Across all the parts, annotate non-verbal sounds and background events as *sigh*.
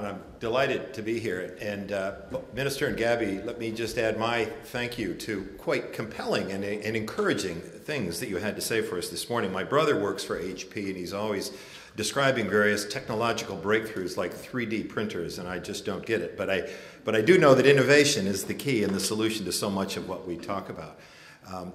I'm delighted to be here. And uh, Minister and Gabby, let me just add my thank you to quite compelling and, and, encouraging things that you had to say for us this morning. My brother works for HP, and he's always describing various technological breakthroughs like 3D printers, and I just don't get it. But I, but I do know that innovation is the key and the solution to so much of what we talk about. Um,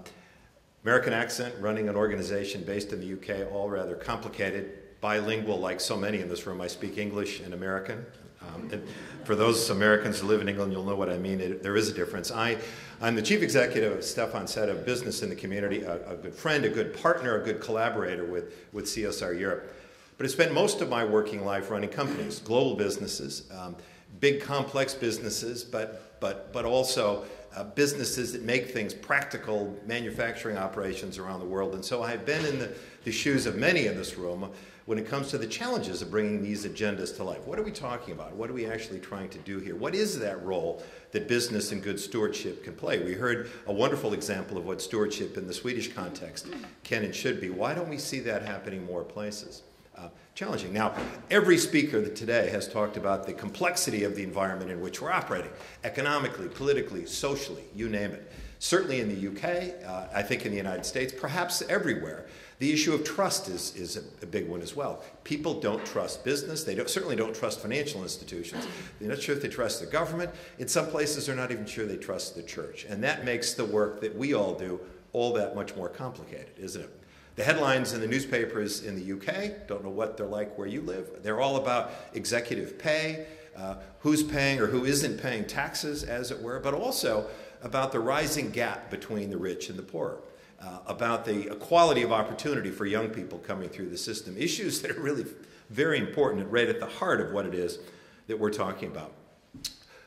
American accent, running an organization based in the UK, all rather complicated bilingual like so many in this room. I speak English and American. Um, and for those Americans who live in England, you'll know what I mean. It, there is a difference. I, I'm the chief executive of Stefan said of business in the community, a, a, good friend, a good partner, a good collaborator with, with CSR Europe. But I spent most of my working life running companies, global businesses, um, big complex businesses, but, but, but also uh, businesses that make things practical manufacturing operations around the world. And so I've been in the, the shoes of many in this room when it comes to the challenges of bringing these agendas to life. What are we talking about? What are we actually trying to do here? What is that role that business and good stewardship can play? We heard a wonderful example of what stewardship in the Swedish context can and should be. Why don't we see that happening more places? Uh, challenging. Now, every speaker today has talked about the complexity of the environment in which we're operating, economically, politically, socially, you name it. Certainly in the UK, uh, I think in the United States, perhaps everywhere. The issue of trust is, is a, a, big one as well. People don't trust business. They don't, certainly don't trust financial institutions. They're not sure if they trust the government. In some places, they're not even sure they trust the church. And that makes the work that we all do all that much more complicated, isn't it? The headlines in the newspapers in the UK, don't know what they're like where you live, they're all about executive pay, uh, who's paying or who isn't paying taxes, as it were, but also about the rising gap between the rich and the poor uh, about the equality of opportunity for young people coming through the system. Issues that are really very important and right at the heart of what it is that we're talking about.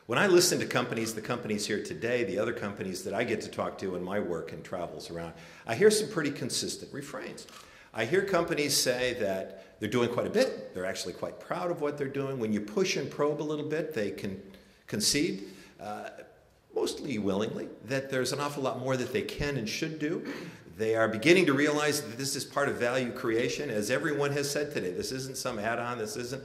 When I listen to companies, the companies here today, the other companies that I get to talk to in my work and travels around, I hear some pretty consistent refrains. I hear companies say that they're doing quite a bit. They're actually quite proud of what they're doing. When you push and probe a little bit, they can concede. Uh, mostly willingly, that there's an awful lot more that they can and should do. They are beginning to realize that this is part of value creation, as everyone has said today. This isn't some add on, this isn't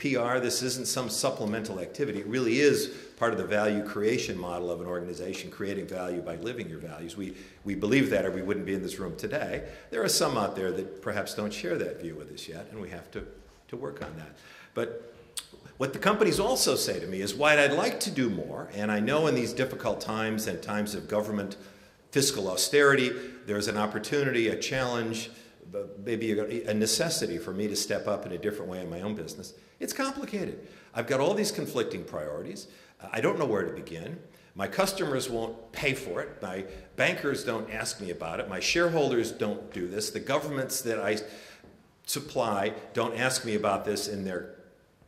PR, this isn't some supplemental activity. It really is part of the value creation model of an organization, creating value by living your values. We, we believe that, or we wouldn't be in this room today. There are some out there that perhaps don't share that view with us yet, and we have to, to work on that. But what the companies also say to me is, why I'd like to do more, and I know in these difficult times and times of government fiscal austerity, there's an opportunity, a challenge, maybe a necessity for me to step up in a different way in my own business. It's complicated. I've got all these conflicting priorities. I don't know where to begin. My customers won't pay for it. My bankers don't ask me about it. My shareholders don't do this. The governments that I supply don't ask me about this in their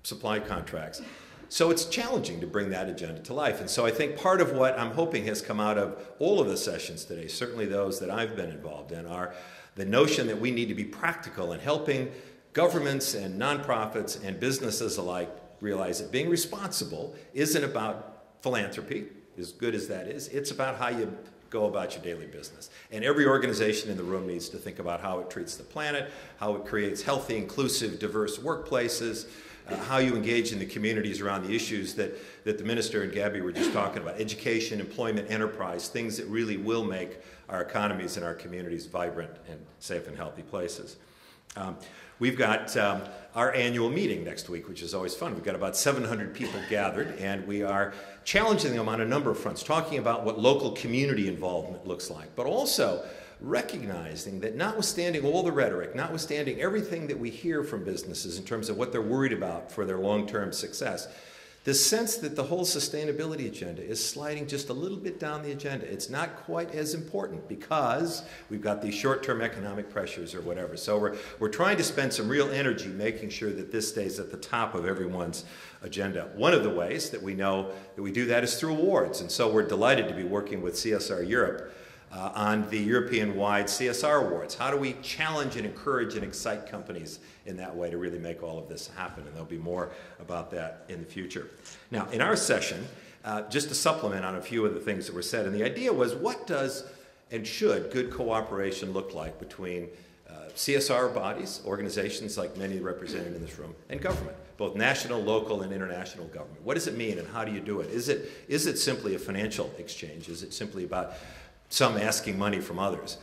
supply contracts. So it's challenging to bring that agenda to life. And so I think part of what I'm hoping has come out of all of the sessions today, certainly those that I've been involved in, are the notion that we need to be practical in helping governments and nonprofits and businesses alike realize that being responsible isn't about philanthropy, as good as that is, it's about how you go about your daily business. And every organization in the room needs to think about how it treats the planet, how it creates healthy, inclusive, diverse workplaces, uh, how you engage in the communities around the issues that, that the minister and Gabby were just talking about education, employment, enterprise, things that really will make our economies and our communities vibrant and safe and healthy places. Um, we've got um, our annual meeting next week, which is always fun. We've got about 700 people gathered, and we are challenging them on a number of fronts, talking about what local community involvement looks like, but also recognizing that notwithstanding all the rhetoric, notwithstanding everything that we hear from businesses in terms of what they're worried about for their long term success, the sense that the whole sustainability agenda is sliding just a little bit down the agenda. It's not quite as important because we've got these short term economic pressures or whatever. So we're, we're trying to spend some real energy making sure that this stays at the top of everyone's agenda. One of the ways that we know that we do that is through awards. And so we're delighted to be working with CSR Europe uh, on the European-wide CSR awards. How do we challenge and encourage and excite companies in that way to really make all of this happen? And there'll be more about that in the future. Now, in our session, uh, just to supplement on a few of the things that were said, and the idea was what does and should good cooperation look like between uh, CSR bodies, organizations like many represented in this room, and government, both national, local, and international government. What does it mean and how do you do it? Is it, is it simply a financial exchange? Is it simply about some asking money from others?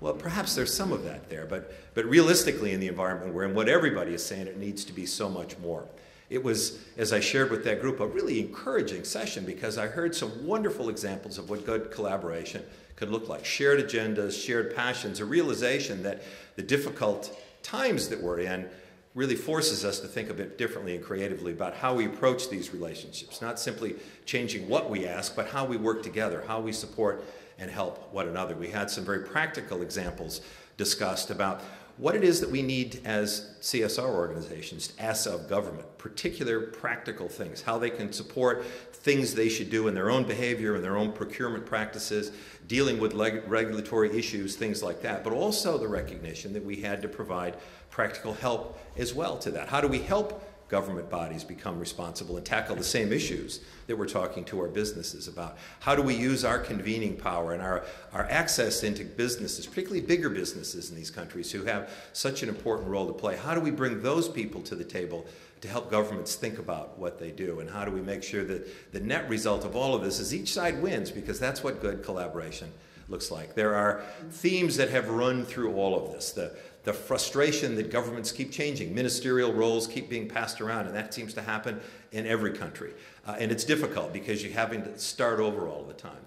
Well, perhaps there's some of that there, but, but realistically, in the environment we're in, what everybody is saying, it needs to be so much more. It was, as I shared with that group, a really encouraging session because I heard some wonderful examples of what good collaboration could look like shared agendas, shared passions, a realization that the difficult times that we're in really forces us to think a bit differently and creatively about how we approach these relationships, not simply changing what we ask, but how we work together, how we support and help one another. We had some very practical examples discussed about what it is that we need as CSR organizations ask of government, particular practical things, how they can support things they should do in their own behavior and their own procurement practices, dealing with regulatory issues, things like that, but also the recognition that we had to provide practical help as well to that. How do we help government bodies become responsible and tackle the same issues that we're talking to our businesses about? How do we use our convening power and our, our access into businesses, particularly bigger businesses in these countries who have such an important role to play? How do we bring those people to the table to help governments think about what they do? And how do we make sure that the net result of all of this is each side wins because that's what good collaboration looks like. There are themes that have run through all of this. The, the frustration that governments keep changing, ministerial roles keep being passed around, and that seems to happen in every country. Uh, and it's difficult because you're having to start over all the time.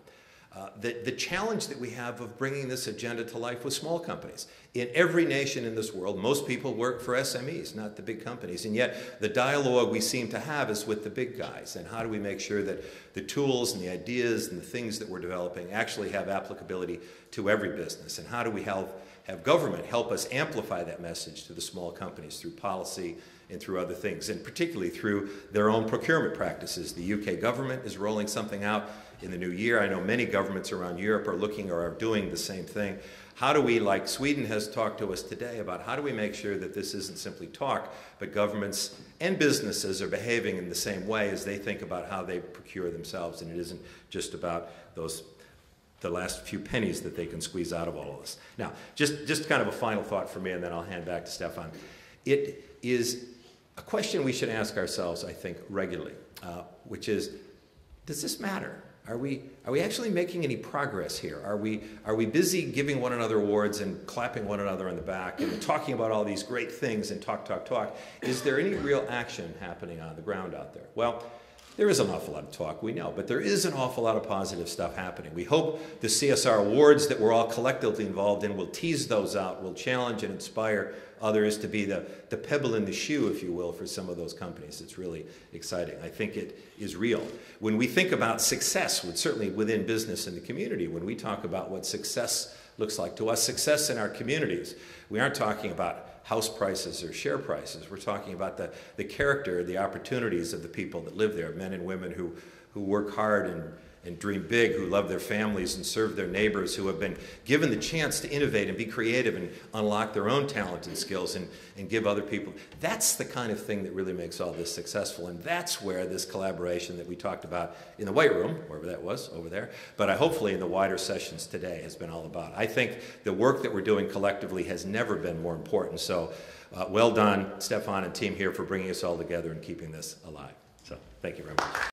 Uh, the, the challenge that we have of bringing this agenda to life with small companies. In every nation in this world, most people work for SMEs, not the big companies. And yet, the dialogue we seem to have is with the big guys. And how do we make sure that the tools and the ideas and the things that we're developing actually have applicability to every business? And how do we help have government help us amplify that message to the small companies through policy and through other things, and particularly through their own procurement practices. The UK government is rolling something out in the new year. I know many governments around Europe are looking or are doing the same thing. How do we, like Sweden has talked to us today about how do we make sure that this isn't simply talk, but governments and businesses are behaving in the same way as they think about how they procure themselves, and it isn't just about those the last few pennies that they can squeeze out of all of this. Now, just, just kind of a final thought for me, and then I'll hand back to Stefan. It is a question we should ask ourselves, I think, regularly, uh, which is, does this matter? Are we, are we actually making any progress here? Are we, are we busy giving one another awards and clapping one another on the back and *clears throat* talking about all these great things and talk, talk, talk? Is there any real action happening on the ground out there? Well, there is an awful lot of talk, we know, but there is an awful lot of positive stuff happening. We hope the CSR awards that we're all collectively involved in will tease those out, will challenge and inspire others to be the, the pebble in the shoe, if you will, for some of those companies. It's really exciting. I think it is real. When we think about success, certainly within business and the community, when we talk about what success looks like to us, success in our communities, we aren't talking about house prices or share prices. We're talking about the, the character, the opportunities of the people that live there, men and women who, who work hard and and dream big, who love their families and serve their neighbors, who have been given the chance to innovate and be creative and unlock their own talent and skills and, and give other people. That's the kind of thing that really makes all this successful. And that's where this collaboration that we talked about in the White Room, wherever that was, over there, but I, hopefully in the wider sessions today has been all about. I think the work that we're doing collectively has never been more important. So uh, well done, Stefan and team here, for bringing us all together and keeping this alive. So thank you very much.